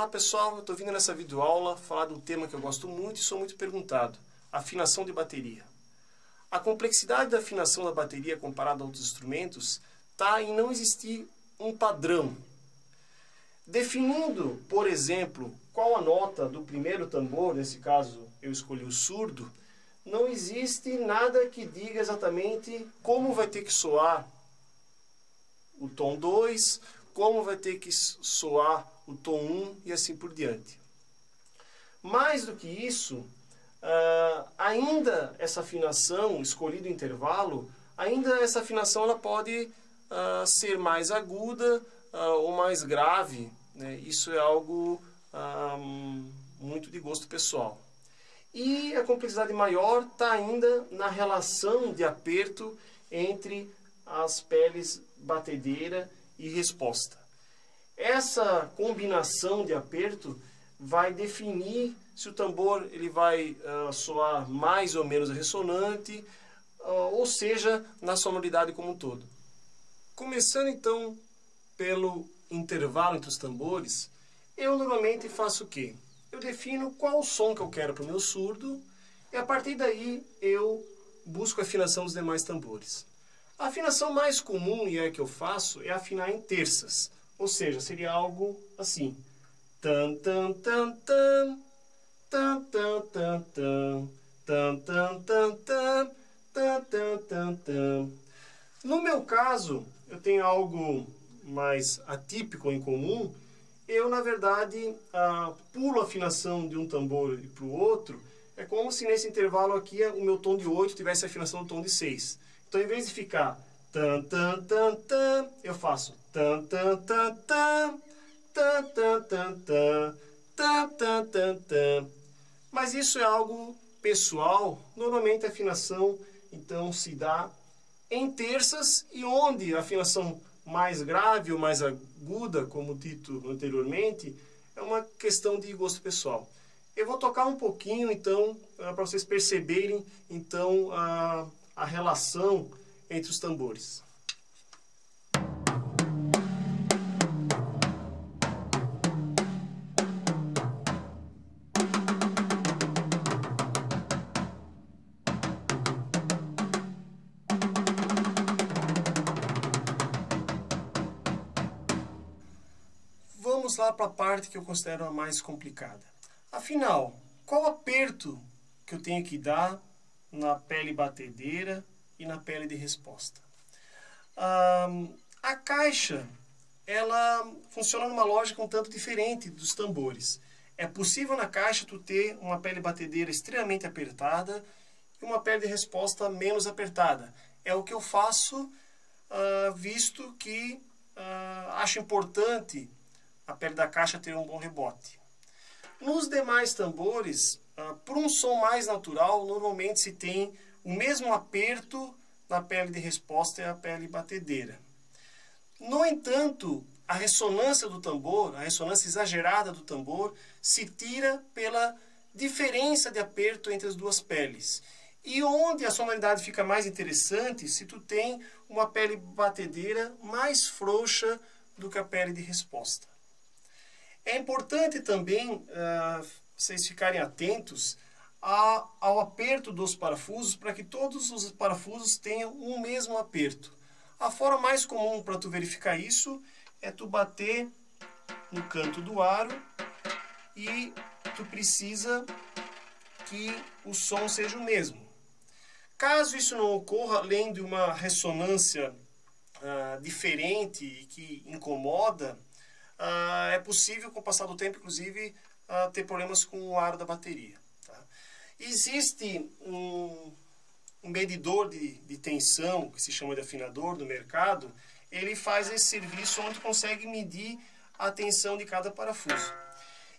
Olá pessoal, eu estou vindo nessa videoaula falar de um tema que eu gosto muito e sou muito perguntado, afinação de bateria. A complexidade da afinação da bateria comparada a outros instrumentos está em não existir um padrão. Definindo, por exemplo, qual a nota do primeiro tambor, nesse caso eu escolhi o surdo, não existe nada que diga exatamente como vai ter que soar o tom 2, como vai ter que soar o tom 1 e assim por diante. Mais do que isso, uh, ainda essa afinação, escolhido o intervalo, ainda essa afinação ela pode uh, ser mais aguda uh, ou mais grave. Né? Isso é algo muito de gosto pessoal. E a complexidade maior está ainda na relação de aperto entre as peles batedeira e resposta. Essa combinação de aperto vai definir se o tambor ele vai uh, soar mais ou menos ressonante, uh, ou seja, na sonoridade como um todo. Começando então pelo intervalo entre os tambores, eu normalmente faço o quê? Eu defino qual o som que eu quero para o meu surdo e a partir daí eu busco a afinação dos demais tambores. A afinação mais comum e é a que eu faço é afinar em terças. Ou seja, seria algo assim. Tan, tan, tan, tan. Tan, tan, tan, tan. Tan, tan, tan, tan. Tan, tan, tan, tan. No meu caso, eu tenho algo mais atípico em comum. Eu, na verdade, pulo a afinação de um tambor para o outro. É como se nesse intervalo aqui é, o meu tom de 8 tivesse a afinação do tom de 6. Então, em vez de ficar tan, tan, tan, tan, eu faço tan, tan, tan, tan, tan, tan, tan, tan, tan, tan, tan. Mas isso é algo pessoal. Normalmente a afinação então se dá em terças e onde a afinação mais grave ou mais aguda, como dito anteriormente, é uma questão de gosto pessoal. Eu vou tocar um pouquinho então para vocês perceberem então a, a relação entre os tambores. Vamos lá para a parte que eu considero a mais complicada. Afinal, qual aperto que eu tenho que dar na pele batedeira e na pele de resposta. a caixa ela funciona numa lógica um tanto diferente dos tambores. É possível na caixa tu ter uma pele batedeira extremamente apertada e uma pele de resposta menos apertada. É o que eu faço, uh, visto que uh, acho importante a pele da caixa ter um bom rebote. Nos demais tambores, uh, por um som mais natural, normalmente se tem o mesmo aperto na pele de resposta e a pele batedeira. No entanto, a ressonância do tambor, a ressonância exagerada do tambor, se tira pela diferença de aperto entre as duas peles. E onde a sonoridade fica mais interessante se tu tem uma pele batedeira mais frouxa do que a pele de resposta. É importante também uh, vocês ficarem atentos a, ao aperto dos parafusos para que todos os parafusos tenham o mesmo aperto. A forma mais comum para tu verificar isso é tu bater no canto do aro e tu precisa que o som seja o mesmo. Caso isso não ocorra, além de uma ressonância uh, diferente e que incomoda, é possível, com o passar do tempo, inclusive, uh, ter problemas com o aro da bateria. Existe um, um medidor de, de tensão, que se chama de afinador no mercado, ele faz esse serviço onde consegue medir a tensão de cada parafuso.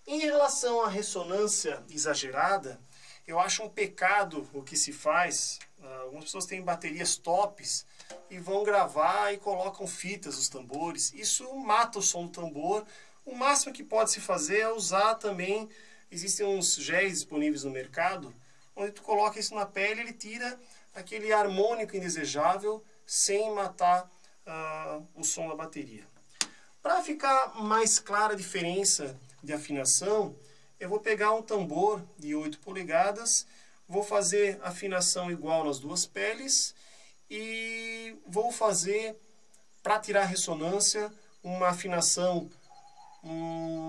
Em relação à ressonância exagerada, eu acho um pecado o que se faz. Ah, algumas pessoas têm baterias tops e vão gravar e colocam fitas nos tambores. Isso mata o som do tambor. O máximo que pode se fazer é usar também Existem uns géis disponíveis no mercado, onde tu coloca isso na pele, ele tira aquele harmônico indesejável sem matar uh, o som da bateria. Para ficar mais clara a diferença de afinação, eu vou pegar um tambor de 8 polegadas, vou fazer afinação igual nas duas peles e vou fazer, para tirar ressonância, uma afinação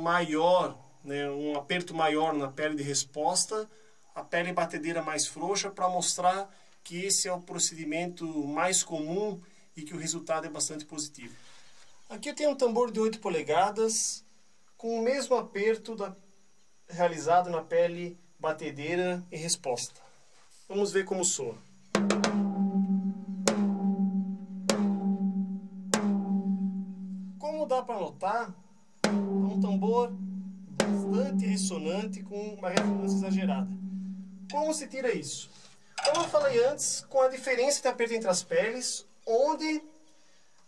maior, né, um aperto maior na pele de resposta, a pele batedeira mais frouxa, para mostrar que esse é o procedimento mais comum e que o resultado é bastante positivo. Aqui eu tenho um tambor de 8 polegadas com o mesmo aperto da, realizado na pele batedeira em resposta. Vamos ver como soa. Como dá para notar, é um tambor bastante ressonante com uma ressonância exagerada. Como se tira isso? Como eu falei antes, com a diferença de aperto entre as peles, onde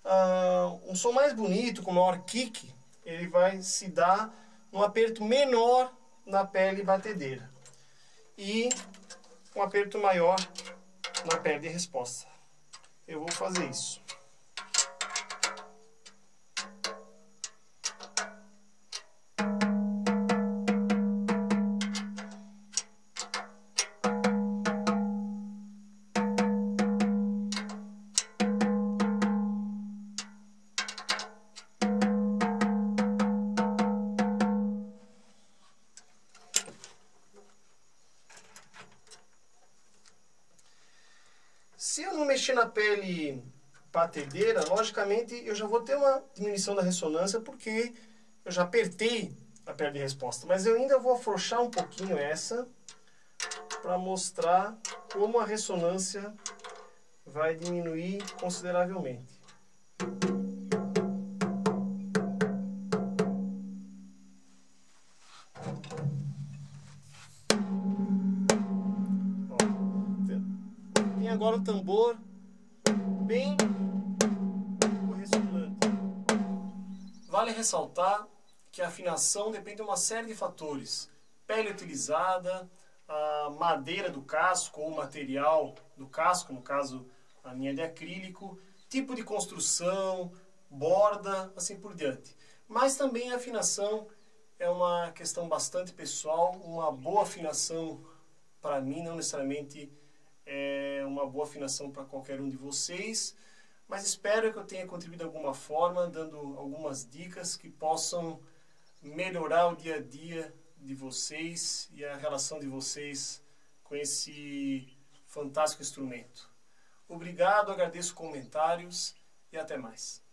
uh, um som mais bonito, com maior kick, ele vai se dar um aperto menor na pele batedeira e um aperto maior na pele de resposta. Eu vou fazer isso. Se eu não mexer na pele batedeira, logicamente eu já vou ter uma diminuição da ressonância porque eu já apertei a pele de resposta. Mas eu ainda vou afrouxar um pouquinho essa para mostrar como a ressonância vai diminuir consideravelmente. Agora o tambor bem ressonante. Vale ressaltar que a afinação depende de uma série de fatores. Pele utilizada, a madeira do casco ou material do casco, no caso a minha de acrílico, tipo de construção, borda, assim por diante. Mas também a afinação é uma questão bastante pessoal, uma boa afinação para mim não necessariamente é uma boa afinação para qualquer um de vocês, mas espero que eu tenha contribuído de alguma forma, dando algumas dicas que possam melhorar o dia a dia de vocês e a relação de vocês com esse fantástico instrumento. Obrigado, agradeço comentários e até mais.